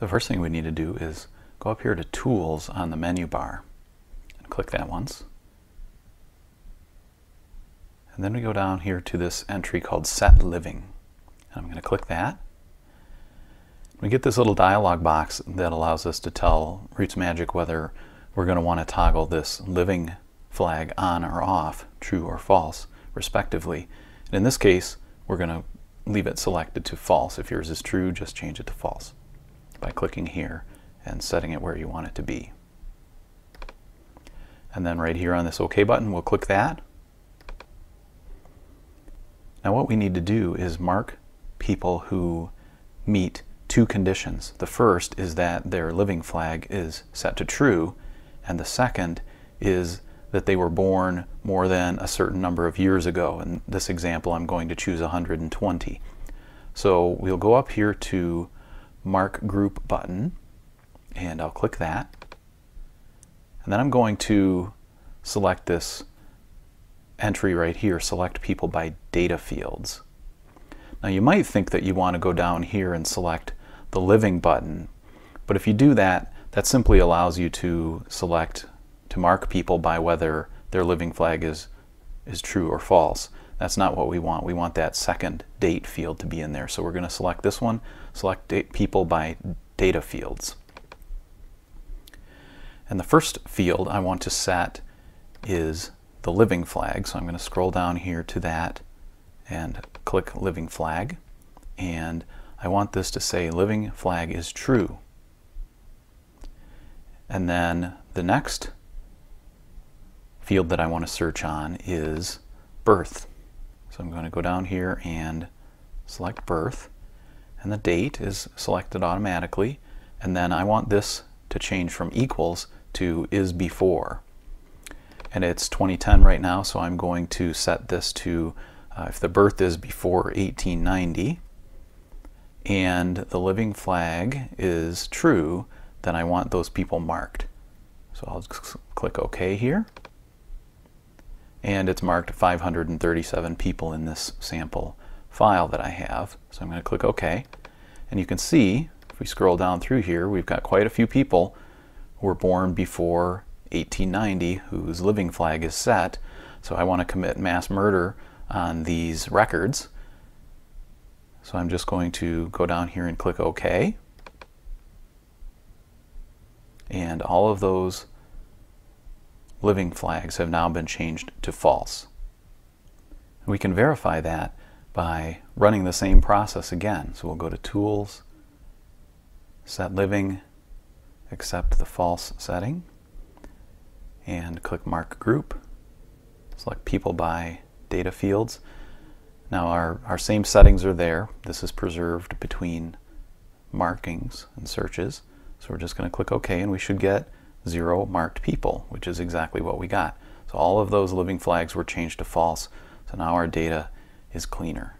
The first thing we need to do is go up here to Tools on the menu bar and click that once. And then we go down here to this entry called Set Living. And I'm going to click that. We get this little dialog box that allows us to tell RootsMagic whether we're going to want to toggle this living flag on or off, true or false, respectively. And in this case, we're going to leave it selected to false. If yours is true, just change it to false by clicking here and setting it where you want it to be. And then right here on this OK button, we'll click that. Now what we need to do is mark people who meet two conditions. The first is that their living flag is set to true, and the second is that they were born more than a certain number of years ago. In this example, I'm going to choose 120. So we'll go up here to Mark Group button, and I'll click that. And then I'm going to select this entry right here, select people by data fields. Now you might think that you want to go down here and select the living button, but if you do that, that simply allows you to select to mark people by whether their living flag is, is true or false. That's not what we want. We want that second date field to be in there. So we're going to select this one, select people by data fields. And the first field I want to set is the living flag. So I'm going to scroll down here to that and click living flag. And I want this to say living flag is true. And then the next field that I want to search on is birth. So I'm going to go down here and select birth and the date is selected automatically and then I want this to change from equals to is before. And it's 2010 right now so I'm going to set this to uh, if the birth is before 1890 and the living flag is true then I want those people marked. So I'll click OK here and it's marked 537 people in this sample file that I have. So I'm going to click OK. And you can see, if we scroll down through here, we've got quite a few people who were born before 1890 whose living flag is set. So I want to commit mass murder on these records. So I'm just going to go down here and click OK. And all of those living flags have now been changed to false. We can verify that by running the same process again. So we'll go to Tools, Set Living, accept the false setting, and click Mark Group. Select People by Data Fields. Now our, our same settings are there. This is preserved between markings and searches. So we're just going to click OK and we should get zero marked people, which is exactly what we got. So all of those living flags were changed to false. So now our data is cleaner.